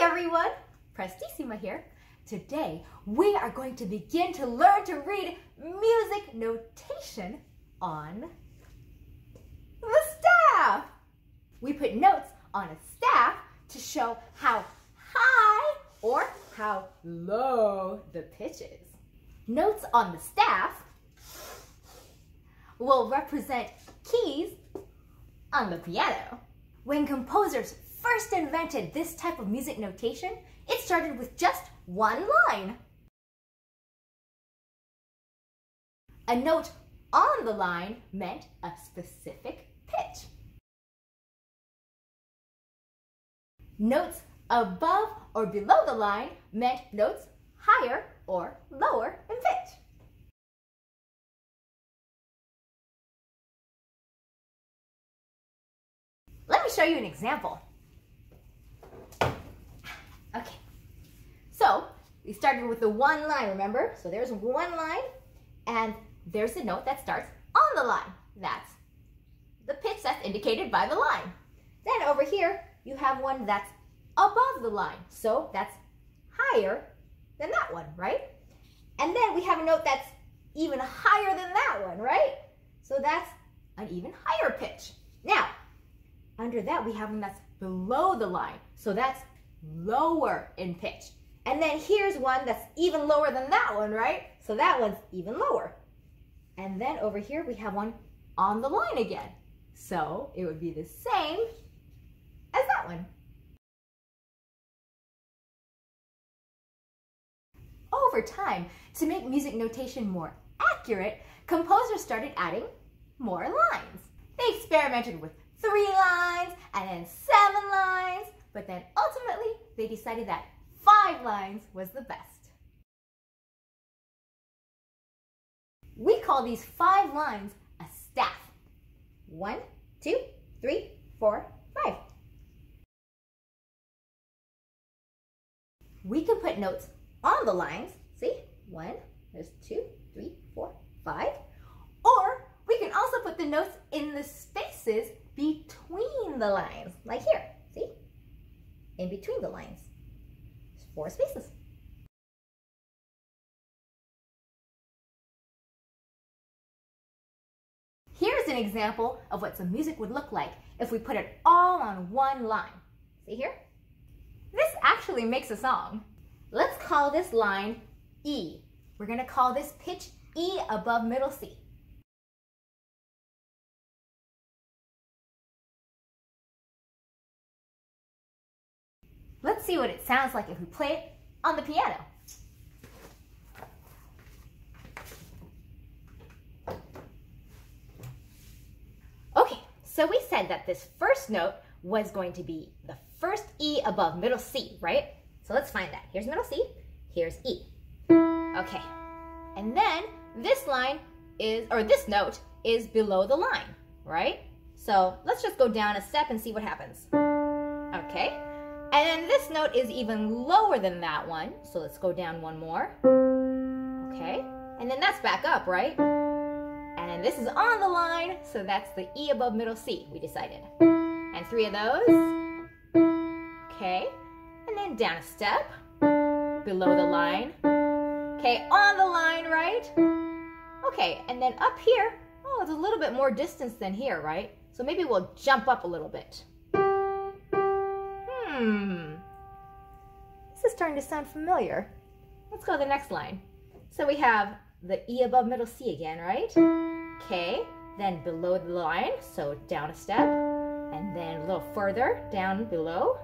Everyone, Prestissima here. Today we are going to begin to learn to read music notation on the staff. We put notes on a staff to show how high or how low the pitch is. Notes on the staff will represent keys on the piano. When composers first invented this type of music notation, it started with just one line. A note on the line meant a specific pitch. Notes above or below the line meant notes higher or lower in pitch. Let me show you an example. Okay, so we started with the one line, remember? So there's one line, and there's a note that starts on the line. That's the pitch that's indicated by the line. Then over here, you have one that's above the line. So that's higher than that one, right? And then we have a note that's even higher than that one, right? So that's an even higher pitch. Now, under that, we have one that's below the line. So that's lower in pitch. And then here's one that's even lower than that one, right? So that one's even lower. And then over here, we have one on the line again. So it would be the same as that one. Over time, to make music notation more accurate, composers started adding more lines. They experimented with three lines and then seven lines, but then ultimately they decided that five lines was the best. We call these five lines a staff. One, two, three, four, five. We can put notes on the lines. See, one, there's two, three, four, five. Or we can also put the notes in the spaces between the lines, like here? In between the lines, four spaces. Here's an example of what some music would look like if we put it all on one line. See here? This actually makes a song. Let's call this line E. We're gonna call this pitch E above middle C. Let's see what it sounds like if we play it on the piano. Okay, so we said that this first note was going to be the first E above middle C, right? So let's find that. Here's middle C, here's E. Okay, and then this line is, or this note is below the line, right? So let's just go down a step and see what happens. Okay, and then this note is even lower than that one. So let's go down one more. Okay. And then that's back up, right? And then this is on the line, so that's the E above middle C, we decided. And three of those. Okay. And then down a step. Below the line. Okay, on the line, right? Okay, and then up here, oh, it's a little bit more distance than here, right? So maybe we'll jump up a little bit. Hmm. This is starting to sound familiar. Let's go to the next line. So we have the E above middle C again, right? Okay, then below the line, so down a step, and then a little further down below.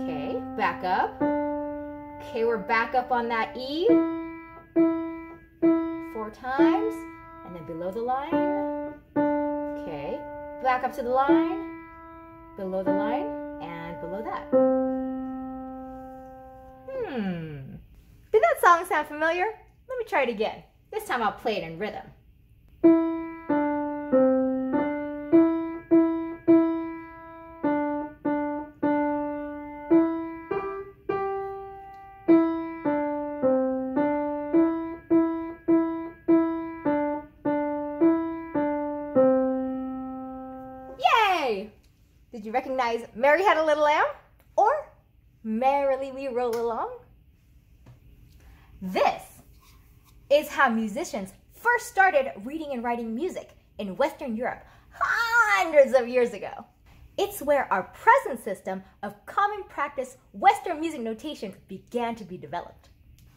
Okay, back up. Okay, we're back up on that E. Four times, and then below the line. Okay, back up to the line, below the line, below that. Hmm. Did that song sound familiar? Let me try it again. This time I'll play it in rhythm. Recognize Mary Had a Little Lamb or merrily we roll along. This is how musicians first started reading and writing music in Western Europe hundreds of years ago. It's where our present system of common practice Western music notation began to be developed.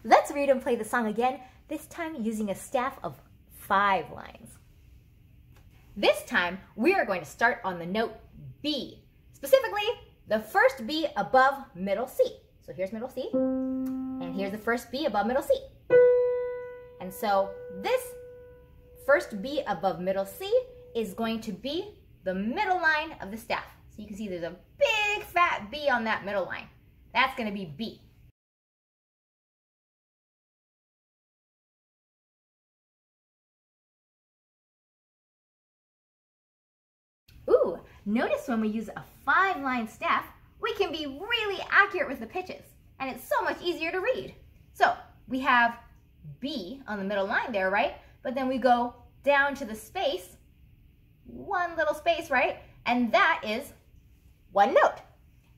Let's read and play the song again, this time using a staff of five lines. This time, we are going to start on the note B, specifically the first B above middle C. So here's middle C, and here's the first B above middle C. And so this first B above middle C is going to be the middle line of the staff. So you can see there's a big fat B on that middle line. That's going to be B. Ooh, notice when we use a five-line staff, we can be really accurate with the pitches, and it's so much easier to read. So we have B on the middle line there, right? But then we go down to the space, one little space, right? And that is one note.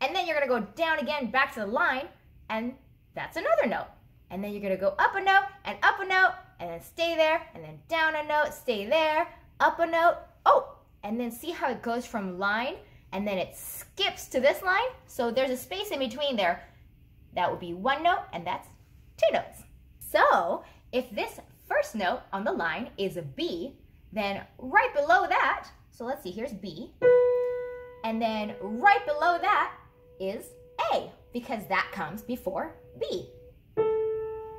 And then you're gonna go down again back to the line, and that's another note. And then you're gonna go up a note and up a note, and then stay there, and then down a note, stay there, up a note. Oh, and then see how it goes from line, and then it skips to this line. So there's a space in between there. That would be one note, and that's two notes. So if this first note on the line is a B, then right below that, so let's see, here's B, and then right below that is A, because that comes before B.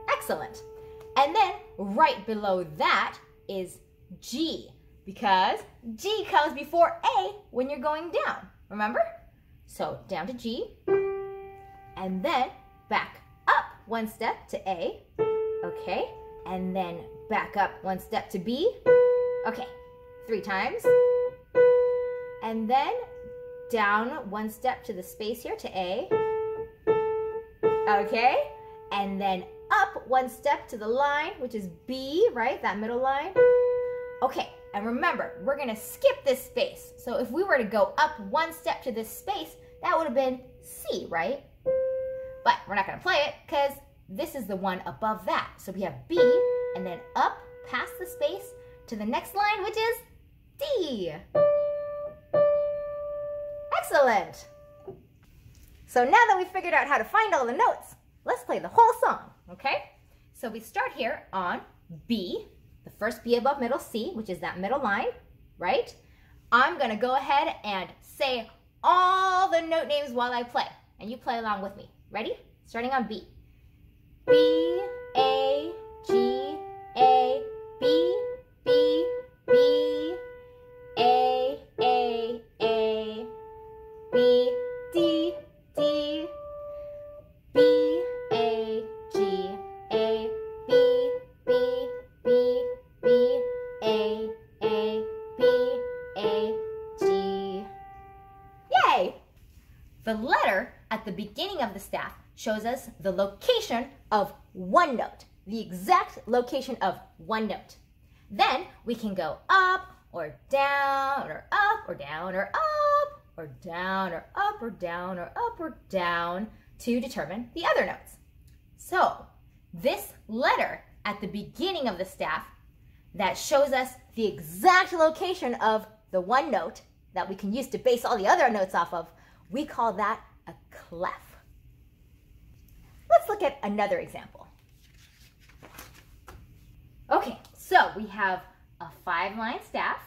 Excellent. And then right below that is G, because G comes before A when you're going down, remember? So down to G, and then back up one step to A, okay? And then back up one step to B, okay, three times. And then down one step to the space here to A, okay? And then up one step to the line, which is B, right? That middle line. Okay, and remember, we're gonna skip this space. So if we were to go up one step to this space, that would have been C, right? But we're not gonna play it because this is the one above that. So we have B and then up past the space to the next line, which is D. Excellent. So now that we've figured out how to find all the notes, let's play the whole song, okay? So we start here on B, the first B above middle C, which is that middle line, right? I'm gonna go ahead and say all the note names while I play, and you play along with me. Ready? Starting on B. B, shows us the location of one note, the exact location of one note. Then we can go up or down or up or down or up or down or up or down or up or down to determine the other notes. So this letter at the beginning of the staff that shows us the exact location of the one note that we can use to base all the other notes off of, we call that a clef. Let's look at another example. Okay, so we have a five line staff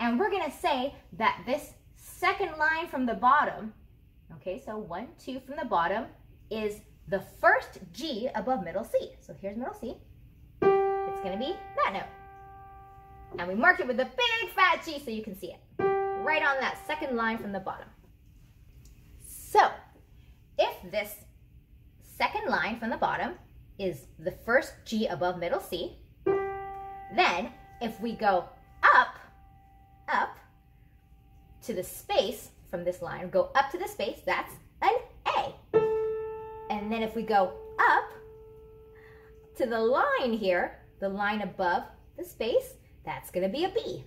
and we're gonna say that this second line from the bottom, okay, so one, two from the bottom is the first G above middle C. So here's middle C. It's gonna be that note. And we marked it with a big fat G so you can see it. Right on that second line from the bottom. So, if this second line from the bottom is the first G above middle C, then if we go up, up to the space from this line, go up to the space, that's an A. And then if we go up to the line here, the line above the space, that's gonna be a B.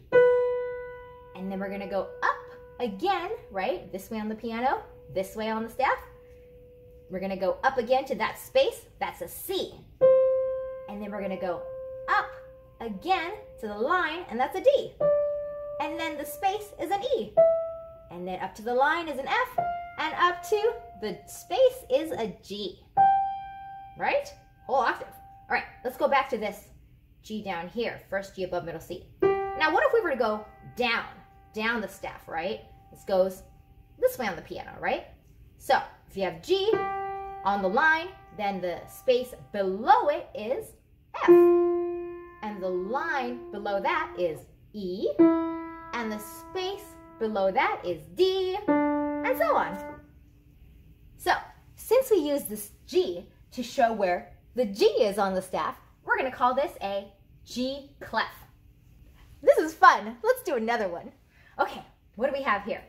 And then we're gonna go up again, right? This way on the piano, this way on the staff. We're gonna go up again to that space, that's a C. And then we're gonna go up again to the line, and that's a D. And then the space is an E. And then up to the line is an F, and up to the space is a G. Right? Whole octave. All right, let's go back to this G down here, first G above middle C. Now, what if we were to go down, down the staff, right? This goes this way on the piano, right? So, if you have G on the line, then the space below it is F. And the line below that is E. And the space below that is D, and so on. So, since we use this G to show where the G is on the staff, we're going to call this a G clef. This is fun. Let's do another one. Okay, what do we have here?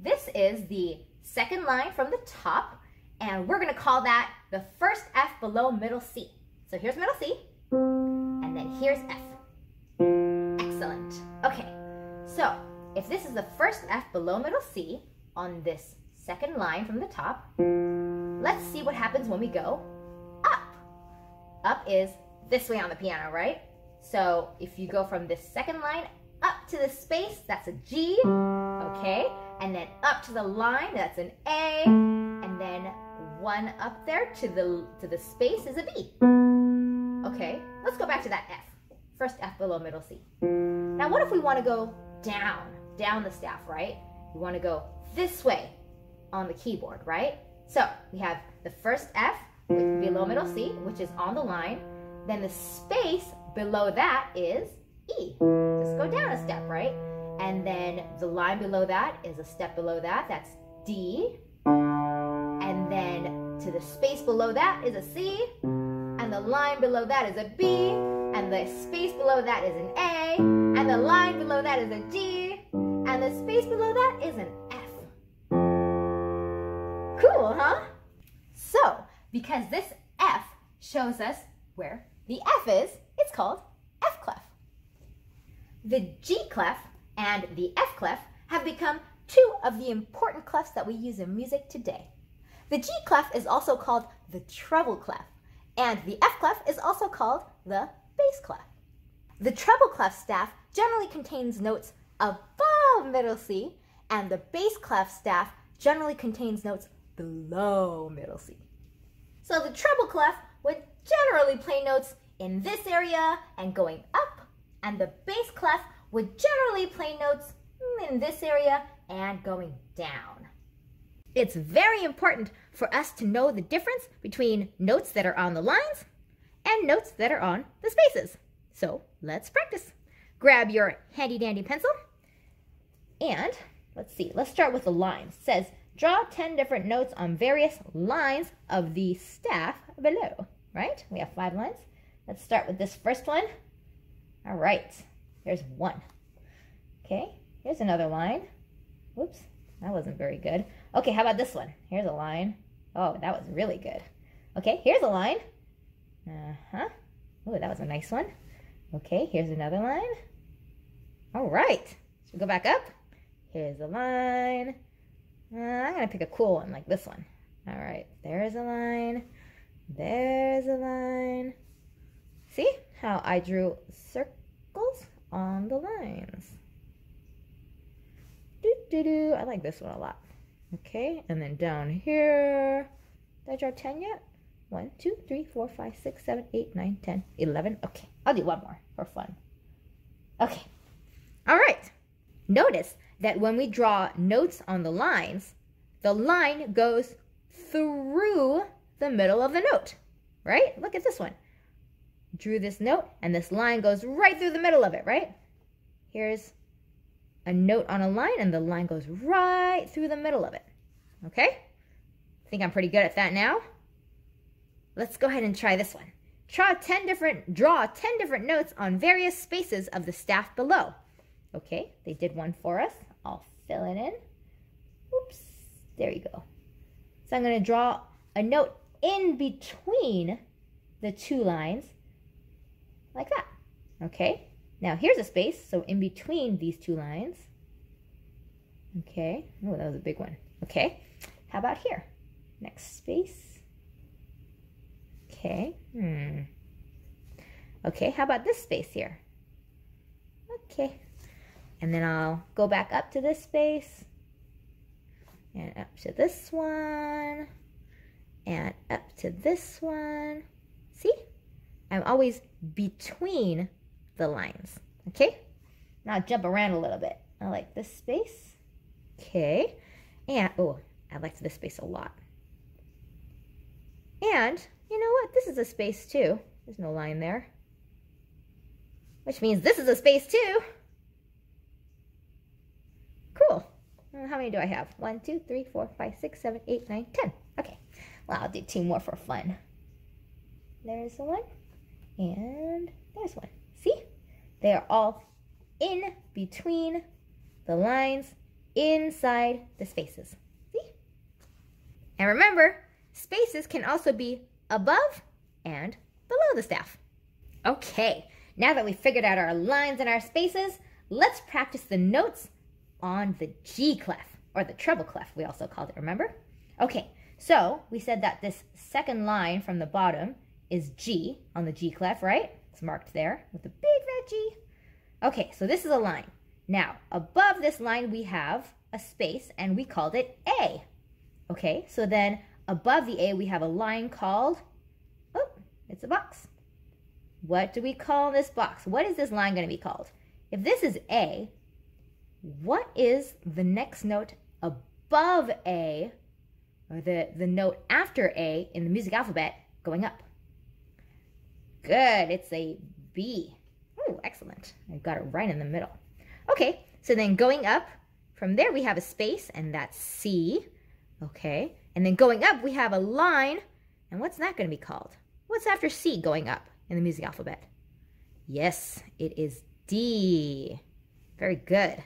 This is the second line from the top, and we're going to call that the first F below middle C. So here's middle C, and then here's F. Excellent. Okay, so if this is the first F below middle C on this second line from the top, let's see what happens when we go up. Up is this way on the piano, right? So if you go from this second line up to the space, that's a G, okay? And then up to the line, that's an A, and then one up there to the, to the space is a B. Okay, let's go back to that F. First F below middle C. Now what if we want to go down? down the staff, right? We want to go this way on the keyboard, right? So we have the first F below middle C, which is on the line. Then the space below that is E. Just go down a step, right? And then the line below that is a step below that. That's D. And then to the space below that is a C. And the line below that is a B. And the space below that is an A. And the line below that is a G and the space below that is an F. Cool, huh? So, because this F shows us where the F is, it's called F clef. The G clef and the F clef have become two of the important clefs that we use in music today. The G clef is also called the treble clef, and the F clef is also called the bass clef. The treble clef staff generally contains notes above middle C, and the bass clef staff generally contains notes below middle C. So the treble clef would generally play notes in this area and going up, and the bass clef would generally play notes in this area and going down. It's very important for us to know the difference between notes that are on the lines and notes that are on the spaces. So let's practice. Grab your handy dandy pencil and let's see, let's start with the lines. It says, draw 10 different notes on various lines of the staff below, right? We have five lines. Let's start with this first one. All right, here's one. Okay, here's another line. Whoops, that wasn't very good. Okay, how about this one? Here's a line. Oh, that was really good. Okay, here's a line. Uh-huh. Oh, that was a nice one. Okay, here's another line. All right. Should we go back up? Here's a line. Uh, I'm to pick a cool one like this one. All right, there's a line. There's a line. See how I drew circles on the lines? Do, do, do. I like this one a lot. Okay, and then down here, did I draw 10 yet? 1, 2, 3, 4, 5, 6, 7, 8, 9, 10, 11. Okay, I'll do one more for fun. Okay, all right. Notice that when we draw notes on the lines, the line goes through the middle of the note, right? Look at this one. Drew this note, and this line goes right through the middle of it, right? Here's a note on a line, and the line goes right through the middle of it, okay? I think I'm pretty good at that now. Let's go ahead and try this one. Draw 10 different, draw 10 different notes on various spaces of the staff below. Okay, they did one for us. I'll fill it in. Oops, there you go. So I'm going to draw a note in between the two lines like that. Okay, now here's a space, so in between these two lines. Okay, oh, that was a big one. Okay, how about here? next space. Okay, hmm. Okay, how about this space here? Okay, and then I'll go back up to this space and up to this one and up to this one. See? I'm always between the lines, okay? Now jump around a little bit. I like this space. Okay. And, oh, I like this space a lot. And, you know what? This is a space too. There's no line there. Which means this is a space too. Cool. How many do I have? One, two, three, four, five, six, seven, eight, nine, ten. Okay. Well, I'll do two more for fun. There's one. And there's one. See? They are all in between the lines inside the spaces. See? And remember, spaces can also be above and below the staff. Okay, now that we've figured out our lines and our spaces, let's practice the notes on the G clef, or the treble clef, we also called it, remember? Okay, so we said that this second line from the bottom is G on the G clef, right? It's marked there with a big red G. Okay, so this is a line. Now, above this line, we have a space, and we called it A. Okay, so then above the A, we have a line called, oh, it's a box. What do we call this box? What is this line going to be called? If this is A, what is the next note above A, or the, the note after A in the music alphabet going up? Good, it's a B. Oh, excellent. I got it right in the middle. Okay, so then going up, from there we have a space, and that's C. Okay, and then going up we have a line, and what's that going to be called? What's after C going up in the music alphabet? Yes, it is D. Very good.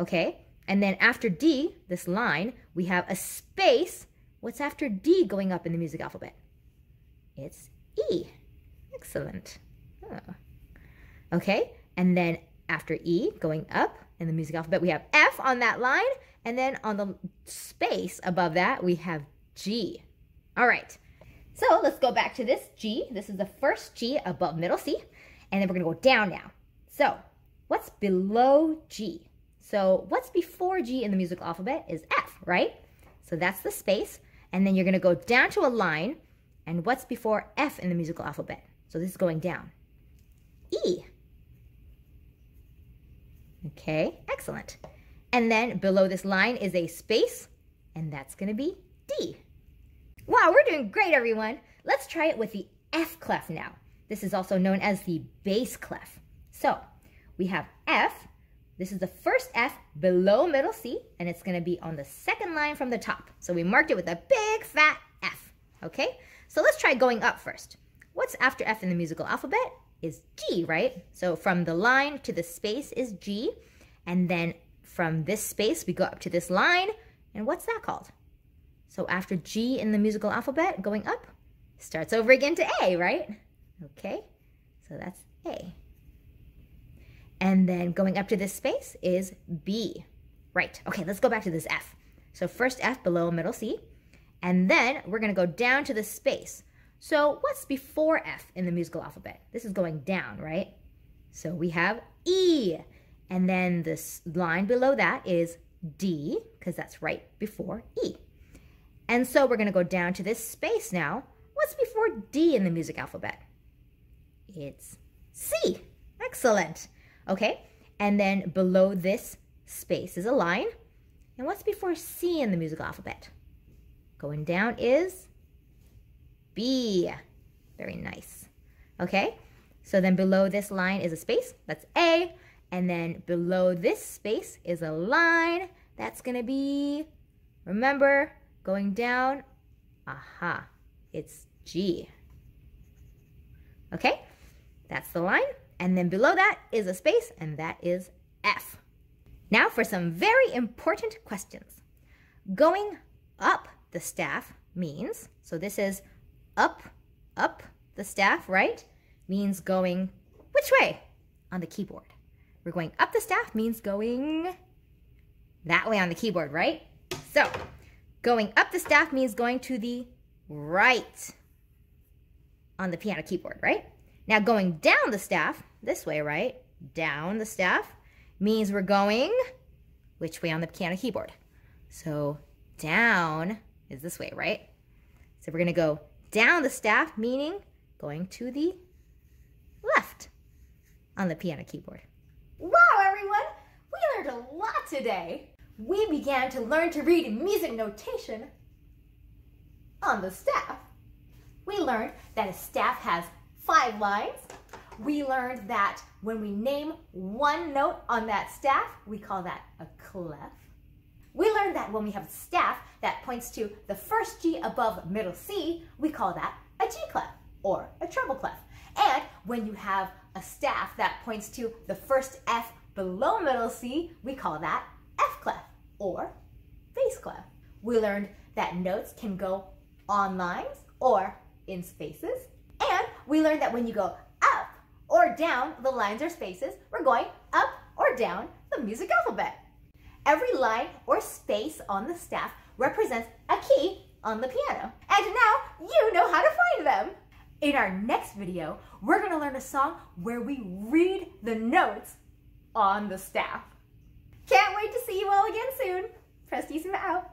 Okay, and then after D, this line, we have a space. What's after D going up in the music alphabet? It's E. Excellent. Oh. Okay, and then after E, going up in the music alphabet, we have F on that line, and then on the space above that, we have G. All right, so let's go back to this G. This is the first G above middle C, and then we're gonna go down now. So, what's below G? So, what's before G in the musical alphabet is F, right? So that's the space, and then you're gonna go down to a line, and what's before F in the musical alphabet? So this is going down. E. Okay, excellent. And then below this line is a space, and that's going to be D. Wow, we're doing great, everyone. Let's try it with the F clef now. This is also known as the bass clef. So we have F. This is the first F below middle C, and it's going to be on the second line from the top. So we marked it with a big fat F. Okay, so let's try going up first. What's after F in the musical alphabet is G, right? So from the line to the space is G. And then from this space, we go up to this line. And what's that called? So after G in the musical alphabet, going up, starts over again to A, right? Okay, so that's A. And then going up to this space is B. Right, okay, let's go back to this F. So first F below middle C, and then we're gonna go down to the space. So what's before F in the musical alphabet? This is going down, right? So we have E. And then this line below that is D, because that's right before E. And so we're going to go down to this space now. What's before D in the music alphabet? It's C. Excellent. Okay, and then below this space is a line. And what's before C in the musical alphabet? Going down is B. Very nice. Okay, so then below this line is a space, that's A. And then below this space is a line, that's gonna be, remember, going down, aha, it's G. Okay, that's the line. And then below that is a space, and that is F. Now for some very important questions. Going up the staff means, so this is up, up the staff, right, means going which way on the keyboard? We're going up the staff means going that way on the keyboard, right? So Going up the staff means going to the right on the piano keyboard, right? Now going down the staff, this way, right? Down the staff means we're going which way on the piano keyboard? So down is this way, right? So we're gonna go down the staff, meaning going to the left on the piano keyboard. Wow, everyone! We learned a lot today. We began to learn to read music notation on the staff. We learned that a staff has five lines. We learned that when we name one note on that staff, we call that a clef. We learned that when we have a staff that points to the first G above middle C, we call that a G clef or a treble clef. And when you have a staff that points to the first F below middle C, we call that F clef or bass clef. We learned that notes can go on lines or in spaces. And we learned that when you go up or down the lines or spaces, we're going up or down the music alphabet. Every line or space on the staff represents a key on the piano. And now you know how to find them. In our next video, we're going to learn a song where we read the notes on the staff. Can't wait to see you all again soon. Prestissima out.